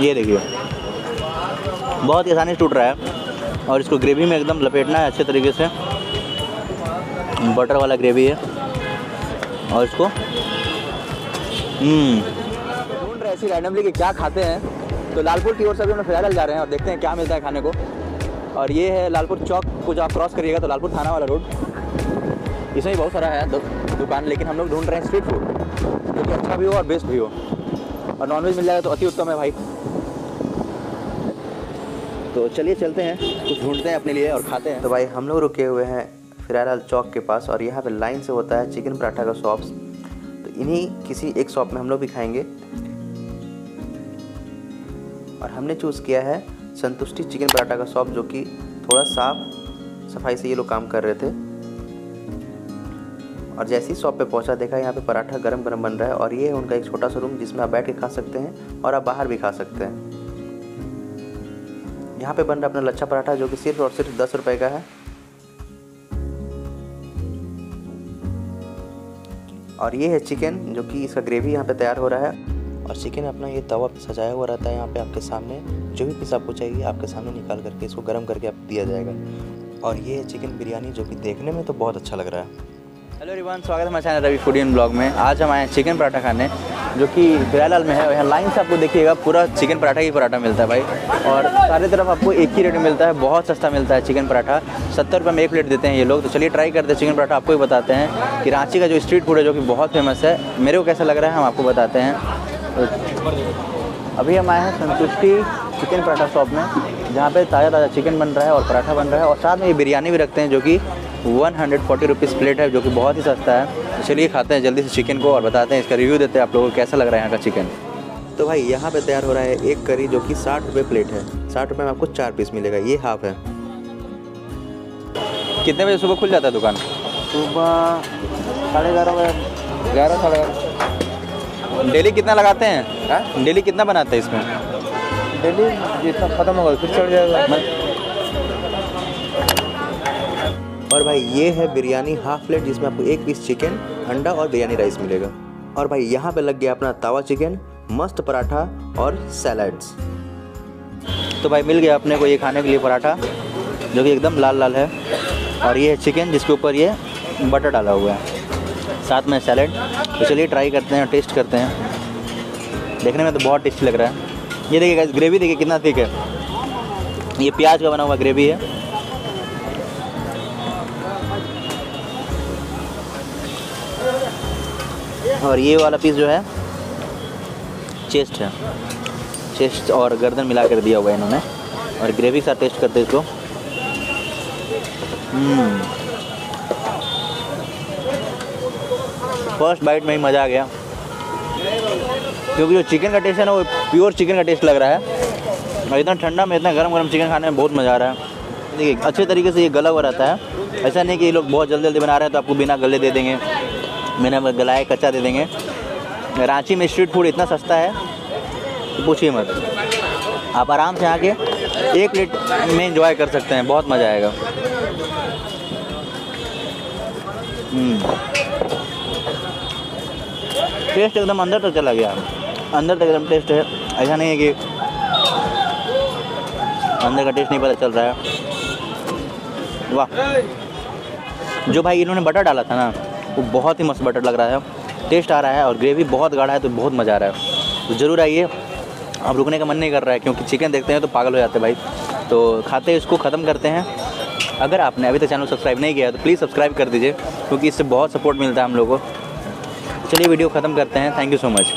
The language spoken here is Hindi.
ये देखिए। बहुत ही आसानी से टूट रहा है और इसको ग्रेवी में एकदम लपेटना है अच्छे तरीके से। बटर वाला ग्रेवी है। और इसको हम्म। ढूंढ रहे ऐसी रैंडमली कि क्या खाते हैं। तो लालपुर की ओर से अभी हम फ़िलहाल जा रहे हैं और देखते हैं क्या मिलता है खाने को। और ये है लालपुर चौक को जब आप क्रॉस करिएगा तो लालपुर थाना वाला रोड इसमें भी बहुत सारा है दु, दुकान लेकिन हम लोग ढूंढ रहे हैं स्ट्रीट फ़ूड जो कि अच्छा भी हो और बेस्ट भी हो। और नॉनवेज मिल जाएगा तो अति उत्तम है भाई। तो चलिए चलते हैं। कुछ ढूंढते हैं अपने लिए और खाते हैं। तो भाई, हम लोग रुके हुए हैं फिराल चौक के पास और यहाँ पे लाइन से होता है चिकन पराठा का शॉप्स। तो इन्हीं किसी एक शॉप में हम लोग भी खाएँगे। और हमने चूज़ किया है संतुष्टि चिकन पराठा का शॉप जो कि थोड़ा साफ़ सफ़ाई से ये लोग काम कर रहे थे। और जैसे ही शॉप पे पहुँचा, देखा यहाँ पे पराठा गरम गरम बन रहा है और ये है उनका एक छोटा सा रूम जिसमें आप बैठ के खा सकते हैं और आप बाहर भी खा सकते हैं। यहाँ पे बन रहा है अपना लच्छा पराठा, जो कि सिर्फ़ और सिर्फ़ दस रुपए का है। और ये है चिकन, जो कि इसका ग्रेवी यहाँ पे तैयार हो रहा है। और चिकन अपना ये तवा पे सजाया हुआ रहता है यहाँ पे आपके सामने। जो भी पीस आपको चाहिए, आपके सामने निकाल करके इसको गर्म करके आप दिया जाएगा। और ये है चिकन बिरयानी, जो कि देखने में तो बहुत अच्छा लग रहा है। हेलो रिवान स्वागत है हमारे चैनल रवि फ़ूड फूडियन ब्लॉग में। आज हम आए चिकन पराठा खाने। जो कि बिरालाल में है। यहाँ लाइन से आपको देखिएगा, पूरा चिकन पराठा ही पराठा मिलता है भाई। और सारी तरफ़ आपको एक ही रेट में मिलता है, बहुत सस्ता मिलता है चिकन पराठा। सत्तर रुपये में एक प्लेट देते हैं ये लोग। तो चलिए ट्राई करते हैं चिकन पराठा। आपको ही बताते हैं कि रांची का जो स्ट्रीट फ़ूड है, जो कि बहुत फ़ेमस है, मेरे को कैसा लग रहा है, हम आपको बताते हैं। अभी हम आए हैं संतुष्टि चिकन पराठा शॉप में, जहाँ पे ताज़ा ताज़ा चिकन बन रहा है और पराठा बन रहा है। और साथ में ये बिरयानी भी रखते हैं, जो कि one hundred forty rupees plate है, जो कि बहुत ही सस्ता है। तो चलिए खाते हैं जल्दी से चिकन को और बताते हैं इसका रिव्यू देते हैं आप लोगों को कैसा लग रहा है यहाँ का चिकन तो भाई यहाँ पे तैयार हो रहा है एक करी जो कि साठ रुपये प्लेट है। साठ रुपये में आपको चार पीस मिलेगा ये हाफ़ है। कितने बजे सुबह खुल जाता है दुकान? सुबह साढ़े ग्यारह बजे। ग्यारह साढ़े ग्यारह। डेली कितना लगाते हैं? डेली कितना बनाते हैं इसमें? डेली जितना ख़त्म होगा फिर चढ़ जाएगा। और भाई, ये है बिरयानी हाफ़ प्लेट जिसमें आपको एक पीस चिकन अंडा और बिरयानी राइस मिलेगा। और भाई, यहाँ पे लग गया अपना तावा चिकन मस्त पराठा और सैलड्स तो भाई, मिल गया अपने को ये खाने के लिए पराठा, जो कि एकदम लाल लाल है। और ये है चिकन जिसके ऊपर ये बटर डाला हुआ है। साथ में सैलड तो चलिए ट्राई करते हैं टेस्ट करते हैं। देखने में तो बहुत टेस्टी लग रहा है। ये देखिए ग्रेवी देखिए कितना थिक है। ये प्याज का बना हुआ ग्रेवी है। और ये वाला पीस जो है चेस्ट है। चेस्ट और गर्दन मिला कर दिया हुआ है इन्होंने। और ग्रेवी के टेस्ट करते इसको। फ़र्स्ट बाइट में ही मज़ा आ गया। क्योंकि जो चिकन का टेस्ट है ना, वो प्योर चिकन का टेस्ट लग रहा है। और इतना ठंडा में, इतना गर्म गरम चिकन खाने में बहुत मज़ा आ रहा है। देखिए, अच्छे तरीके से ये गला हुआ रहता है। ऐसा नहीं कि ये लोग बहुत जल्दी जल्दी बना रहे हैं तो आपको बिना गले दे देंगे। बिना गलाए कच्चा दे देंगे। रांची में स्ट्रीट फ़ूड इतना सस्ता है तो पूछिए मत। आप आराम से आके एक प्लेट में इंजॉय कर सकते हैं, बहुत मज़ा आएगा। टेस्ट एकदम अंदर तक चला गया। अंदर तक एकदम टेस्ट है। ऐसा नहीं है कि अंदर का टेस्ट नहीं पता चल रहा है। वाह। जो भाई इन्होंने बटर डाला था ना वो बहुत ही मस्त बटर लग रहा है। टेस्ट आ रहा है और ग्रेवी बहुत गाढ़ा है तो बहुत मज़ा आ रहा है। तो ज़रूर आइए। अब रुकने का मन नहीं कर रहा है, क्योंकि चिकन देखते हैं तो पागल हो जाते हैं भाई। तो खाते इसको ख़त्म करते हैं। अगर आपने अभी तक चैनल सब्सक्राइब नहीं किया तो प्लीज़ सब्सक्राइब कर दीजिए, क्योंकि इससे बहुत सपोर्ट मिलता है हम लोगों को। चलिए वीडियो ख़त्म करते हैं। Thank you so much